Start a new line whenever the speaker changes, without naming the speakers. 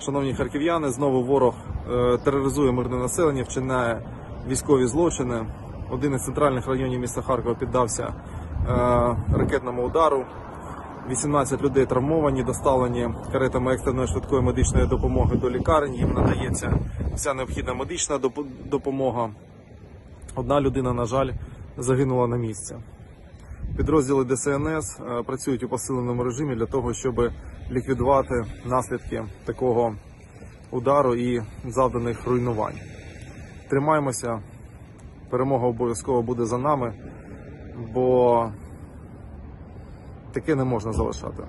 Шановні харків'яни, знову ворог е, тероризує мирне населення, вчиняє військові злочини. Один із центральних районів міста Харкова піддався е, ракетному удару. 18 людей травмовані, доставлені каретами екстреної швидкої медичної допомоги до лікарень. Їм надається вся необхідна медична допомога. Одна людина, на жаль, загинула на місці. Підрозділи ДСНС е, працюють у посиленому режимі для того, щоб ліквідувати наслідки такого удару і завданих руйнувань. Тримаємося, перемога обов'язково буде за нами, бо таке не можна залишати.